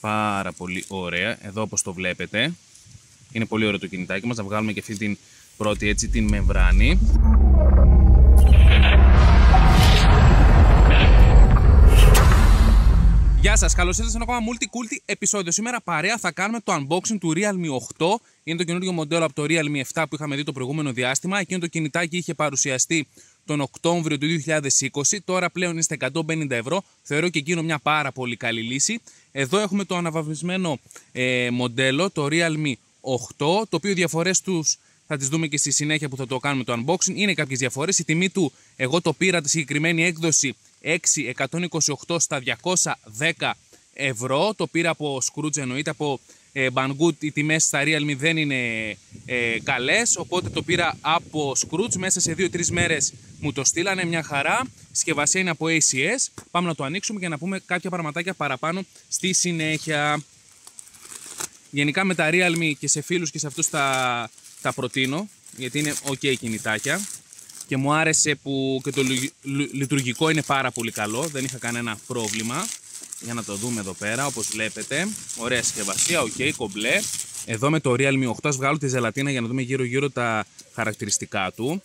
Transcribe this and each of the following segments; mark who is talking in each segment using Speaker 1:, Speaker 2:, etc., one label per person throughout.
Speaker 1: Πάρα πολύ ωραία. Εδώ όπως το βλέπετε. Είναι πολύ ωραίο το κινητάκι μας. Να βγάλουμε και αυτή την πρώτη έτσι την μεμβράνη. Γεια σας, καλώς ήρθατε σε ένα ακόμα multi-culti επεισόδιο. Σήμερα παρέα θα κάνουμε το unboxing του Realme 8. Είναι το καινούργιο μοντέλο από το Realme 7 που είχαμε δει το προηγούμενο διάστημα. Εκείνο το κινητάκι είχε παρουσιαστεί τον Οκτώβριο του 2020. Τώρα πλέον είναι στα 150 ευρώ. Θεωρώ και εκείνο μια πάρα πολύ καλή λύση. Εδώ έχουμε το αναβαθμισμένο ε, μοντέλο, το Realme 8, το οποίο διαφορές τους θα τις δούμε και στη συνέχεια που θα το κάνουμε το unboxing. Είναι κάποιες διαφορές. Η τιμή του, εγώ το πήρα τη συγκεκριμένη έκδοση 6,128 στα 210 ευρώ. Το πήρα από Scrooge εννοείται, από ε, Banggood οι τιμές στα Realme δεν είναι ε, καλές, οπότε το πήρα από Scrooge, μέσα σε 2-3 μέρες μου το στείλανε, μια χαρά, συσκευασία είναι από ACS, πάμε να το ανοίξουμε και να πούμε κάποια πραγματάκια παραπάνω στη συνέχεια. Γενικά με τα Realme και σε φίλους και σε αυτούς τα, τα προτείνω, γιατί είναι ok κινητάκια και μου άρεσε που και το λειτουργικό είναι πάρα πολύ καλό, δεν είχα κανένα πρόβλημα. Για να το δούμε εδώ πέρα, όπως βλέπετε. Ωραία συσκευασία, ok, κομπλέ. Εδώ με το Realme 8 ας βγάλω τη ζελατίνα για να δούμε γύρω γύρω τα χαρακτηριστικά του.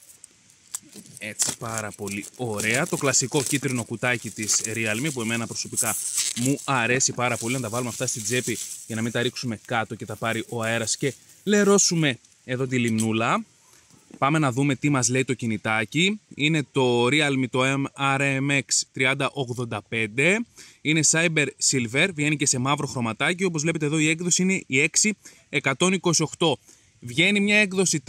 Speaker 1: Έτσι πάρα πολύ ωραία. Το κλασικό κίτρινο κουτάκι της Realme που εμένα προσωπικά μου αρέσει πάρα πολύ. Να τα βάλουμε αυτά στην τσέπη για να μην τα ρίξουμε κάτω και τα πάρει ο αέρας και λερώσουμε εδώ τη λιμνούλα. Πάμε να δούμε τι μας λέει το κινητάκι. Είναι το Realme το RMX 3085. Είναι Cyber Silver, βγαίνει και σε μαύρο χρωματάκι. Όπως βλέπετε εδώ η έκδοση είναι η 6128. Βγαίνει μια έκδοση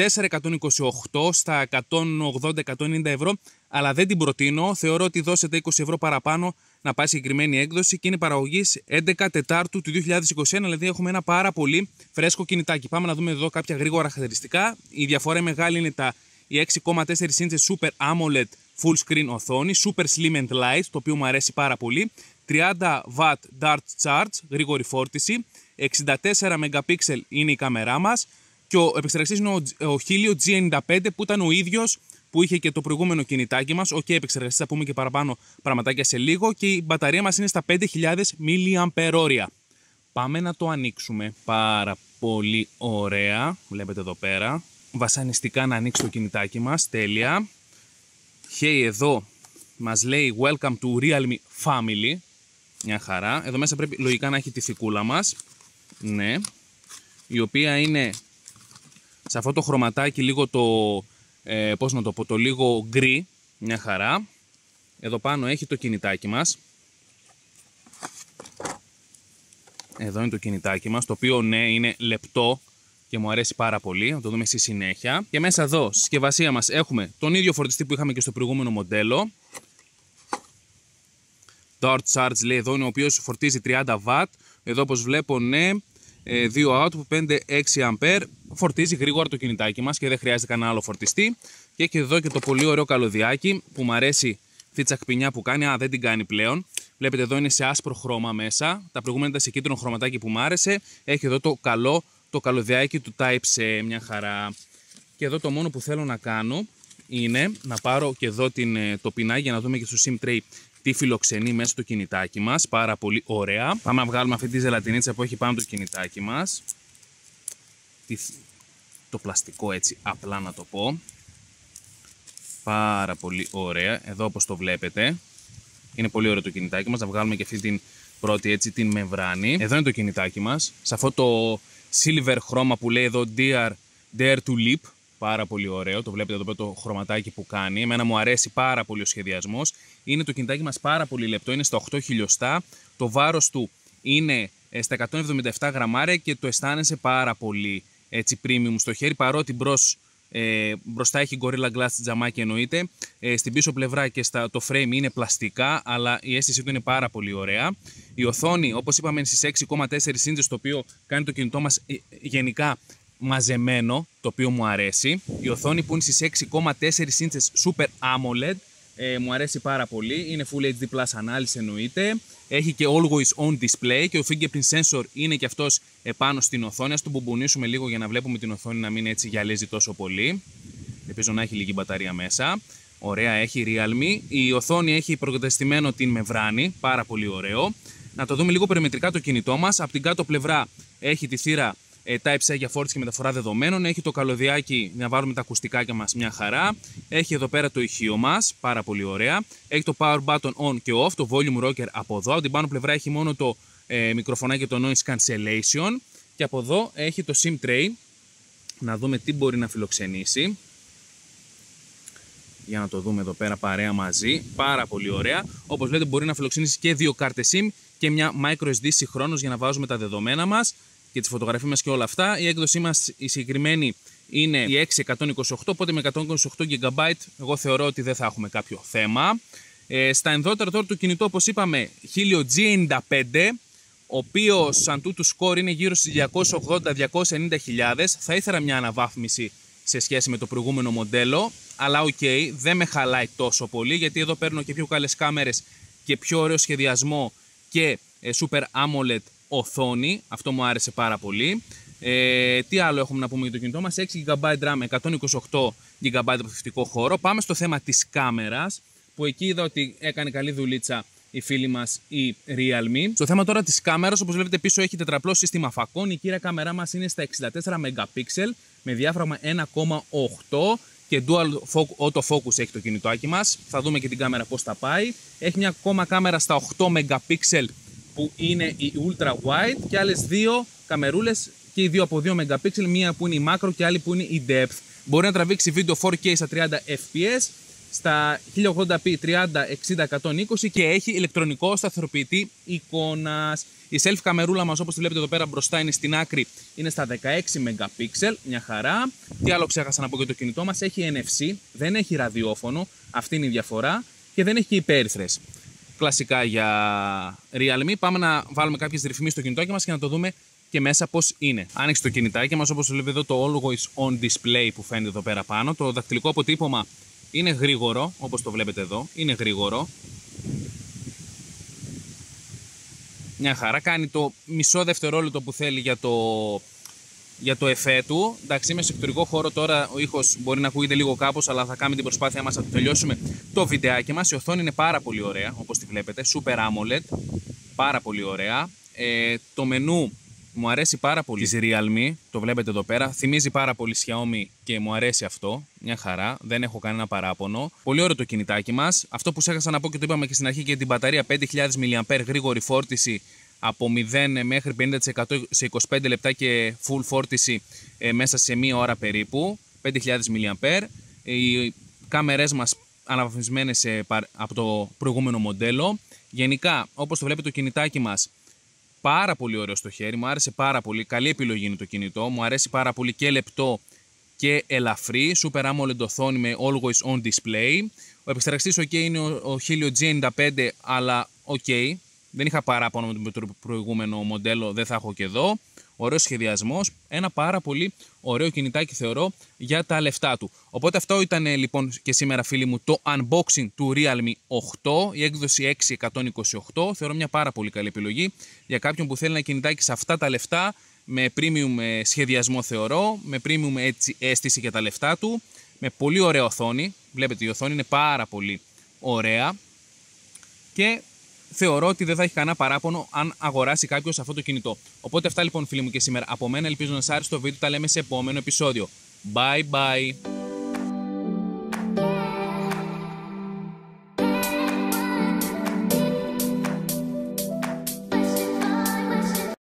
Speaker 1: 428 στα 180-190 ευρώ, αλλά δεν την προτείνω. Θεωρώ ότι δώσετε 20 ευρώ παραπάνω να πάει συγκεκριμένη έκδοση και είναι παραγωγής 11 Τετάρτου του 2021. Δηλαδή έχουμε ένα πάρα πολύ φρέσκο κινητάκι. Πάμε να δούμε εδώ κάποια γρήγορα χαρακτηριστικά. Η διαφορά μεγάλη είναι τα 6,4 inches Super AMOLED Full Screen οθόνη, Super Slim and Light, το οποίο μου αρέσει πάρα πολύ. 30 W Dart Charge, γρήγορη φόρτιση. 64 MP είναι η κάμερά μας και ο επεξεργαστής είναι ο Helio G95 που ήταν ο ίδιος που είχε και το προηγούμενο κινητάκι μας. Οκ, okay, επεξεργαστή θα πούμε και παραπάνω πραγματάκια σε λίγο και η μπαταρία μας είναι στα 5000 mAh. Πάμε να το ανοίξουμε. Πάρα πολύ ωραία. Βλέπετε εδώ πέρα. Βασανιστικά να ανοίξει το κινητάκι μας. Τέλεια. Hey, εδώ μας λέει Welcome to Realme Family. Μια χαρά. Εδώ μέσα πρέπει λογικά να έχει τη θικούλα μας. Ναι. Η οποία είναι σε αυτό το χρωματάκι λίγο το ε, πώς να το πω, το λίγο γκρι, μια χαρά. Εδώ πάνω έχει το κινητάκι μας. Εδώ είναι το κινητάκι μας, το οποίο ναι είναι λεπτό και μου αρέσει πάρα πολύ. Θα το δούμε στη συνέχεια. Και μέσα εδώ, στη συσκευασία μας, έχουμε τον ίδιο φορτιστή που είχαμε και στο προηγούμενο μοντέλο. Dart Charge λέει εδώ είναι ο οποίος φορτίζει 30W. Εδώ όπως βλέπω ναι, 2 ε, output 5-6 A φορτίζει γρήγορα το κινητάκι μας και δεν χρειάζεται κανένα άλλο φορτιστή. Και έχει εδώ και το πολύ ωραίο καλωδιάκι που μου αρέσει αυτή τη τσακπινιά που κάνει, α δεν την κάνει πλέον. Βλέπετε εδώ είναι σε άσπρο χρώμα μέσα. Τα προηγούμενα ήταν σε κίτρινο χρωματάκι που μου άρεσε. Έχει εδώ το καλό το καλωδιάκι του Type-C μια χαρά. Και εδώ το μόνο που θέλω να κάνω είναι να πάρω και εδώ την, ε, το πινάκι για να δούμε και στο SIM tray τι φιλοξενεί μέσα στο κινητάκι μας. Πάρα πολύ ωραία. Πάμε να βγάλουμε αυτή τη ζελατινίτσα που έχει πάνω το κινητάκι μας. Το πλαστικό έτσι απλά να το πω. Πάρα πολύ ωραία. Εδώ όπως το βλέπετε. Είναι πολύ ωραίο το κινητάκι μας. Να βγάλουμε και αυτή την πρώτη έτσι την μεμβράνη. Εδώ είναι το κινητάκι μας. Σε αυτό το silver χρώμα που λέει εδώ Dear, Dare to Leap πάρα πολύ ωραίο. Το βλέπετε εδώ πέρα το χρωματάκι που κάνει. Εμένα μου αρέσει πάρα πολύ ο σχεδιασμός. Είναι το κινητάκι μας πάρα πολύ λεπτό, είναι στα 8 χιλιοστά. Το βάρος του είναι ε, στα 177 γραμμάρια και το αισθάνεσαι πάρα πολύ έτσι premium στο χέρι παρότι μπρος, ε, μπροστά έχει Gorilla Glass τζαμάκι εννοείται ε, στην πίσω πλευρά και στα, το frame είναι πλαστικά αλλά η αίσθηση του είναι πάρα πολύ ωραία η οθόνη όπως είπαμε είναι στις 6,4 inches το οποίο κάνει το κινητό μας ε, γενικά μαζεμένο, το οποίο μου αρέσει. Η οθόνη που είναι στις 6,4 inches Super AMOLED, ε, μου αρέσει πάρα πολύ. Είναι Full HD Plus ανάλυση εννοείται. Έχει και Always On Display και ο Fingerprint Sensor είναι και αυτός επάνω στην οθόνη. Ας το μπουμπουνίσουμε λίγο για να βλέπουμε την οθόνη να μην έτσι γυαλίζει τόσο πολύ. Ελπίζω να έχει λίγη μπαταρία μέσα. Ωραία, έχει Realme. Η οθόνη έχει προκατεστημένο την μεμβράνη, πάρα πολύ ωραίο. Να το δούμε λίγο περιμετρικά το κινητό μας. Από την κάτω πλευρά έχει τη θύρα ε, Type-C για φόρτιση και μεταφορά δεδομένων. Έχει το καλωδιάκι να βάλουμε τα ακουστικάκια μας μια χαρά. Έχει εδώ πέρα το ηχείο μας, πάρα πολύ ωραία. Έχει το power button on και off, το volume rocker από εδώ. Από την πάνω πλευρά έχει μόνο το ε, μικροφωνάκι το noise cancellation. Και από εδώ έχει το SIM tray. Να δούμε τι μπορεί να φιλοξενήσει. Για να το δούμε εδώ πέρα παρέα μαζί. Πάρα πολύ ωραία. Όπως λέτε μπορεί να φιλοξενήσει και δύο κάρτες SIM και μια microSD συγχρόνως για να βάζουμε τα δεδομένα μας και τη φωτογραφία μας και όλα αυτά. Η έκδοσή μας η συγκεκριμένη είναι η 6 128, οπότε με 128 GB εγώ θεωρώ ότι δεν θα έχουμε κάποιο θέμα. Ε, στα ενδότερα τώρα του κινητού όπως είπαμε Helio G95 ο οποίος σε AnTuTu σκορ είναι γύρω στις 280-290 χιλιάδες. Θα ήθελα μια αναβάθμιση σε σχέση με το προηγούμενο μοντέλο, αλλά OK, okay, δεν με χαλάει τόσο πολύ, γιατί εδώ παίρνω και πιο καλές κάμερες και πιο ωραίο σχεδιασμό και ε, Super AMOLED οθόνη, αυτό μου άρεσε πάρα πολύ. Ε, τι άλλο έχουμε να πούμε για το κινητό μας, 6 GB RAM, 128 GB αποθηκευτικό χώρο. Πάμε στο θέμα της κάμερας, που εκεί είδα ότι έκανε καλή δουλίτσα η φίλη μας η Realme. Στο θέμα τώρα της κάμερας, όπως βλέπετε πίσω έχει τετραπλό σύστημα φακών. Η κύρια κάμερά μας είναι στα 64 MP με διάφραγμα 1,8 και dual autofocus έχει το κινητάκι μας. Θα δούμε και την κάμερα πώς θα πάει. Έχει μια ακόμα κάμερα στα 8 MP που είναι η ultra wide και άλλες δύο καμερούλες και οι δύο από 2 MP, μία που είναι η macro και άλλη που είναι η depth. Μπορεί να τραβήξει βίντεο 4K στα 30 fps στα 1080p 30, 60, 120 και έχει ηλεκτρονικό σταθεροποιητή εικόνας. Η selfie καμερούλα μας όπως τη βλέπετε εδώ πέρα μπροστά είναι στην άκρη είναι στα 16 MP, μια χαρά. Τι άλλο ξέχασα να πω για το κινητό μας, έχει NFC, δεν έχει ραδιόφωνο, αυτή είναι η διαφορά και δεν έχει και υπέρυθρες. Κλασικά για Realme. Πάμε να βάλουμε κάποιες ρυθμίσεις στο κινητό μας και να το δούμε και μέσα πώς είναι. Άνοιξε το κινητάκι μας, όπως βλέπετε εδώ το Always On Display που φαίνεται εδώ πέρα πάνω. Το δακτυλικό αποτύπωμα είναι γρήγορο, όπως το βλέπετε εδώ. Είναι γρήγορο. Μια χαρά. Κάνει το μισό δευτερόλεπτο που θέλει για το, για το εφέ του. Εντάξει, είμαι σε εκτορικό χώρο τώρα. Ο ήχος μπορεί να ακούγεται λίγο κάπως, αλλά θα κάνουμε την προσπάθειά μας να το τελειώσουμε το βιντεάκι μας. Η οθόνη είναι πάρα πολύ ωραία, όπως τη βλέπετε. Super AMOLED. Πάρα πολύ ωραία. Ε, το μενού μου αρέσει πάρα πολύ της Realme, το βλέπετε εδώ πέρα. Θυμίζει πάρα πολύ Xiaomi και μου αρέσει αυτό. Μια χαρά, δεν έχω κανένα παράπονο. Πολύ ωραίο το κινητάκι μας. Αυτό που έχασα να πω και το είπαμε και στην αρχή και την μπαταρία 5000 mAh γρήγορη φόρτιση από 0 μέχρι 50% σε 25 λεπτά και full φόρτιση ε, μέσα σε μία ώρα περίπου. 5000 mAh. Οι κάμερές μας αναβαθμισμένες ε, από το προηγούμενο μοντέλο. Γενικά, όπως το βλέπετε το κινητάκι μας, πάρα πολύ ωραίο στο χέρι, μου άρεσε πάρα πολύ, καλή επιλογή είναι το κινητό, μου αρέσει πάρα πολύ και λεπτό και ελαφρύ, Super AMOLED οθόνη με Always On Display. Ο επεξεργαστής OK είναι ο Helio G95, αλλά OK, δεν είχα παράπονο με το προηγούμενο μοντέλο, δεν θα έχω και εδώ. Ωραίος σχεδιασμός. Ένα πάρα πολύ ωραίο κινητάκι θεωρώ για τα λεφτά του. Οπότε αυτό ήταν λοιπόν και σήμερα φίλοι μου το unboxing του Realme 8, η έκδοση 6128. Θεωρώ μια πάρα πολύ καλή επιλογή για κάποιον που θέλει ένα κινητάκι σε αυτά τα λεφτά με premium ε, σχεδιασμό θεωρώ, με premium έτσι, αίσθηση για τα λεφτά του, με πολύ ωραία οθόνη. Βλέπετε η οθόνη είναι πάρα πολύ ωραία και θεωρώ ότι δεν θα έχει κανένα παράπονο αν αγοράσει κάποιος αυτό το κινητό. Οπότε αυτά λοιπόν φίλοι μου και σήμερα από μένα. Ελπίζω να σας άρεσε το βίντεο. Τα λέμε σε επόμενο επεισόδιο. Bye bye.